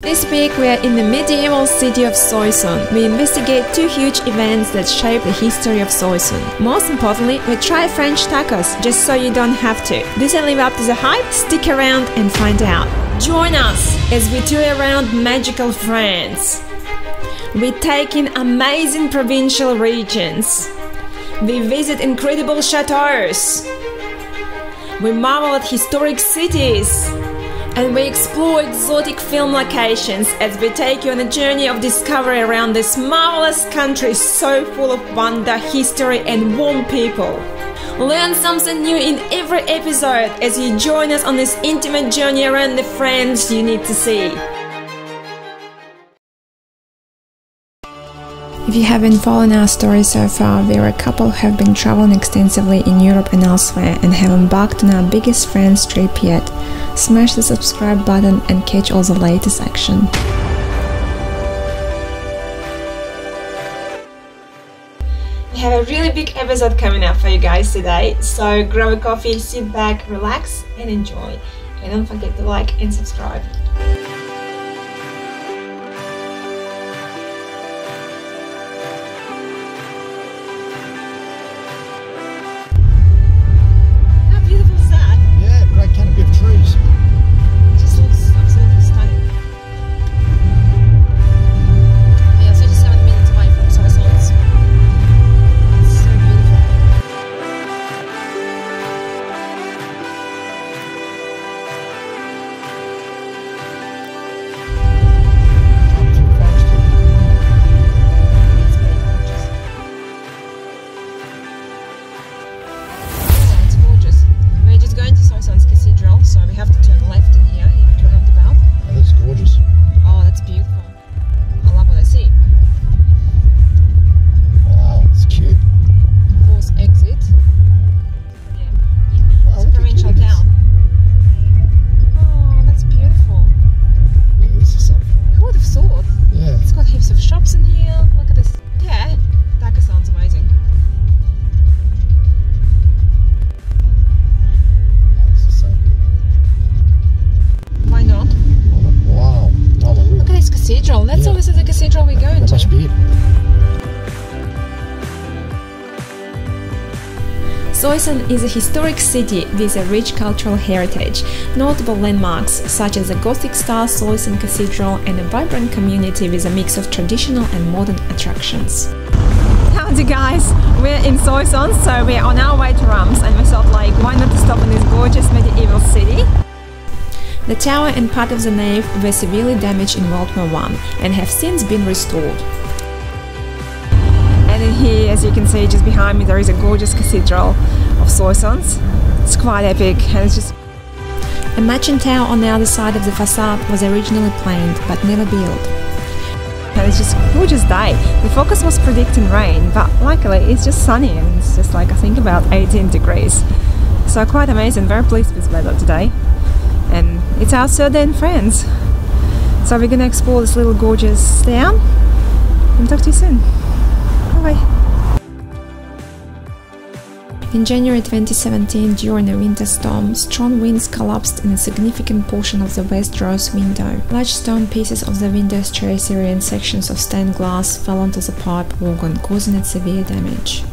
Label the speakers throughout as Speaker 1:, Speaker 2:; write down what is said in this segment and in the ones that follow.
Speaker 1: This week we are in the medieval city of Soissons. We investigate two huge events that shape the history of Soissons. Most importantly, we try French tacos, just so you don't have to. Does it live up to the hype? Stick around and find out. Join us as we tour around magical France. We take in amazing provincial regions. We visit incredible chateaus. We marvel at historic cities and we explore exotic film locations as we take you on a journey of discovery around this marvelous country so full of wonder, history, and warm people. Learn something new in every episode as you join us on this intimate journey around the France you need to see. If you haven't followed our story so far, we are a couple who have been traveling extensively in Europe and elsewhere and have embarked on our biggest France trip yet. Smash the subscribe button and catch all the latest action. We have a really big episode coming up for you guys today, so grab a coffee, sit back, relax, and enjoy. And don't forget to like and subscribe. Cathedral.
Speaker 2: That's
Speaker 1: Yeah. obviously the cathedral we're going
Speaker 2: That
Speaker 1: to.
Speaker 2: must be it.
Speaker 1: Soissons is a historic city with a rich cultural heritage. Notable landmarks such as the Gothic style Soissons Cathedral and a vibrant community with a mix of traditional and modern attractions. Howdy guys, we're in Soissons, so we're on our way to Reims and we thought like why not to stop in this gorgeous medieval city? The tower and part of the nave were severely damaged in World War I and have since been restored. And in here, as you can see just behind me, there is a gorgeous cathedral of Soissons. It's quite epic and it's just... A matching tower on the other side of the facade was originally planned but never built. And it's just a gorgeous day. The focus was predicting rain, but luckily it's just sunny and it's just like I think about 18 degrees. So quite amazing, very pleased with weather today. It's our day in France. So we're gonna explore this little gorgeous town and talk to you soon. Bye. In January 2017, during a winter storm, strong winds collapsed in a significant portion of the west rose window. Large stone pieces of the window's tracery and sections of stained glass fell onto the pipe organ, causing it severe damage.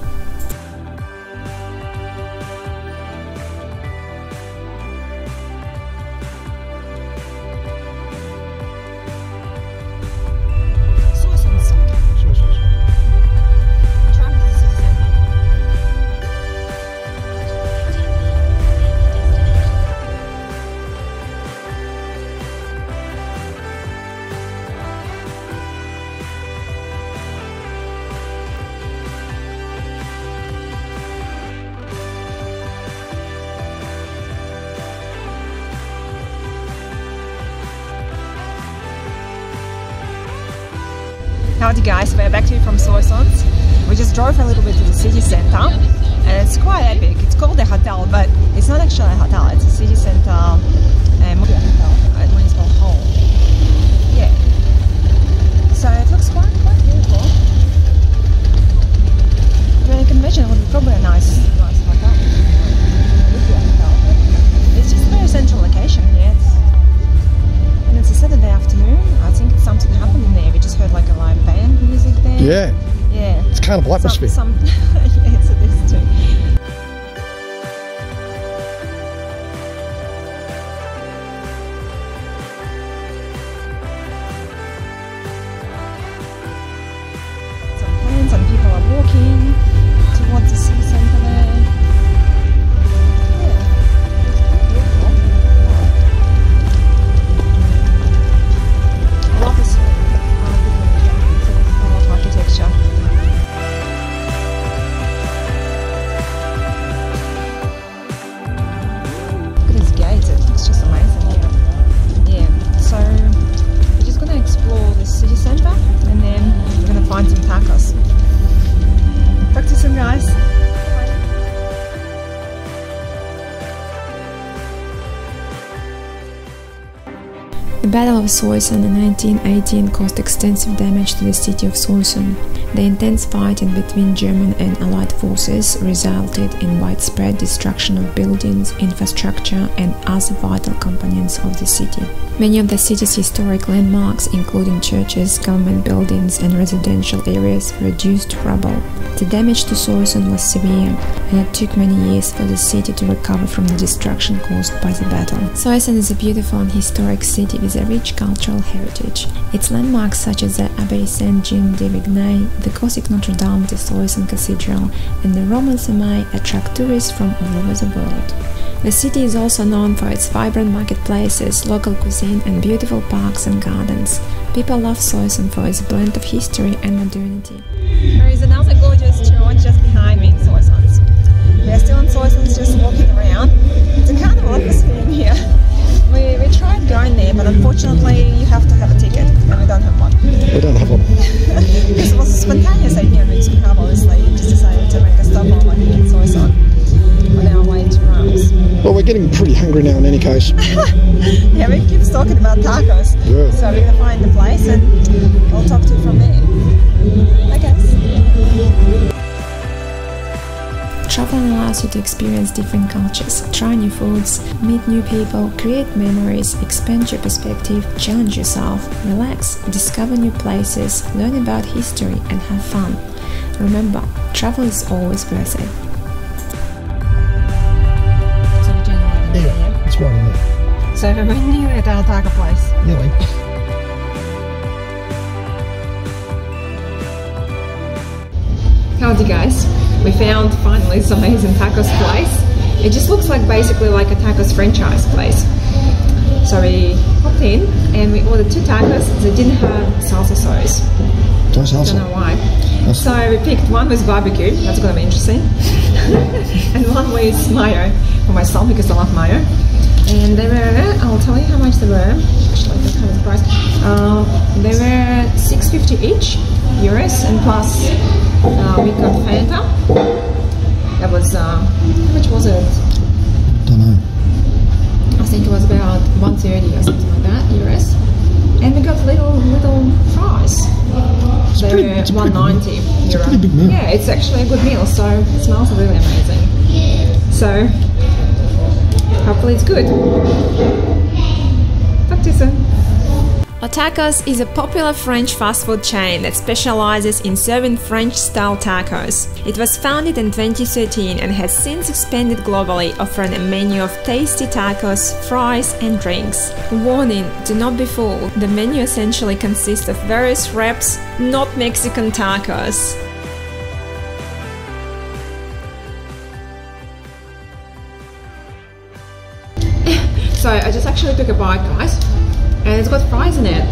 Speaker 1: Howdy guys, we're back to you from Soissons. We just drove a little bit to the city centre and it's quite epic. It's called a hotel but it's not actually a hotel, it's a city centre um, uh, municipal hall. Yeah. So it looks quite quite beautiful. I mean I can imagine it would be probably a nice
Speaker 2: carnival atmosphere.
Speaker 1: Some, some The Battle of Soissons in 1918 caused extensive damage to the city of Soissons. The intense fighting between German and Allied forces resulted in widespread destruction of buildings, infrastructure, and other vital components of the city. Many of the city's historic landmarks, including churches, government buildings, and residential areas, reduced to rubble. The damage to Soissons was severe, and it took many years for the city to recover from the destruction caused by the battle. Soissons is a beautiful and historic city with a rich cultural heritage. Its landmarks such as the Abbaye Saint-Jean des Vignes, the Gothic Notre Dame de Soissons Cathedral, and the Roman Semaine attract tourists from all over the world. The city is also known for its vibrant marketplaces, local cuisine, and beautiful parks and gardens. People love Soissons for its blend of history and modernity. There is another gorgeous church just behind me in Soissons. We are still in Soissons, just walking around. It's a carnival atmosphere in here. We, we tried going there, but unfortunately, you have to have a ticket, and we don't have one.
Speaker 2: We don't have one.
Speaker 1: Because it was a spontaneous idea in Mexican Harbor, obviously. We just decided to make a stop over here in Soissons on our way to Reims.
Speaker 2: Well, we're getting pretty hungry now in any case.
Speaker 1: Yeah, we keep talking about tacos.
Speaker 2: Yeah.
Speaker 1: So we're gonna find the place and we'll talk to you from there. I guess. Traveling allows you to experience different cultures, try new foods, meet new people, create memories, expand your perspective, challenge yourself, relax, discover new places, learn about history, and have fun. Remember, travel is always worth it.
Speaker 2: Yeah, it's right in there.
Speaker 1: So we're nearly at our taco place.
Speaker 2: Nearly.
Speaker 1: Howdy guys, we found finally some amazing tacos place. It just looks like basically like a tacos franchise place. So we hopped in and we ordered two tacos. They didn't have salsa sauce.
Speaker 2: Don't
Speaker 1: Don't know why. So we picked one with barbecue. That's gonna be interesting, and one with mayo for myself because I love mayo. And they were, I'll tell you how much they were. Actually, I don't have the price. Uh, they were 6.50 each euros, and plus uh, we got Fanta. That was uh, how much was it?
Speaker 2: Don't know.
Speaker 1: I think it was about 130 or something like that euros. And we got little little fries. They
Speaker 2: pretty-
Speaker 1: were
Speaker 2: it's pretty good
Speaker 1: 190
Speaker 2: meal. It's a
Speaker 1: euro.
Speaker 2: pretty big meal.
Speaker 1: Yeah, it's actually a good meal. So it smells really amazing. So hopefully it's good. Talk to you soon. Tacos is a popular French fast food chain that specializes in serving French-style tacos. It was founded in 2013 and has since expanded globally, offering a menu of tasty tacos, fries, and drinks. Warning: Do not be fooled. The menu essentially consists of various wraps, not Mexican tacos. So I just actually took a bite, guys, and it's got fries in it.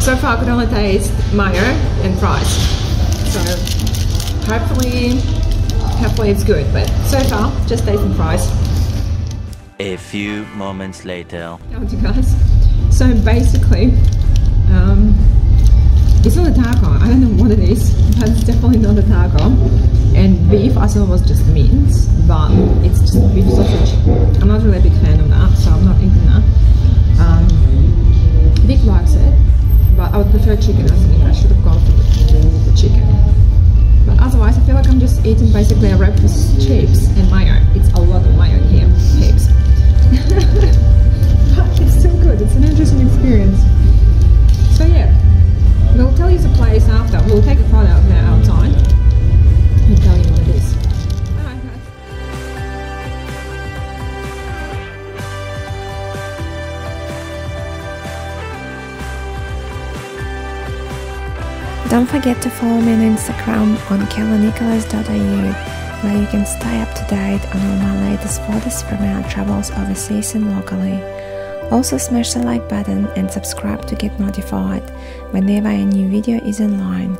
Speaker 1: So far, I could only taste mayo and fries. So hopefully, hopefully it's good. But so far, just tasting fries.
Speaker 3: A few moments later.
Speaker 1: How you guys? So basically, um, it's not a taco. I don't know what it is, but it's definitely not a taco. And beef, I thought was just mince, but it's just beef sausage. I'm not really a big fan of that, so I'm not eating that. Vic likes it, but I would prefer chicken. I think I should have gone for the Don't forget to follow me on Instagram on kellanicholas.au where you can stay up to date on all my latest photos from our travels overseas and locally. Also smash the like button and subscribe to get notified whenever a new video is online.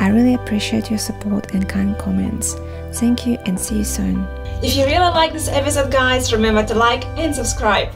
Speaker 1: I really appreciate your support and kind comments. Thank you and see you soon. If you really like this episode guys, remember to like and subscribe.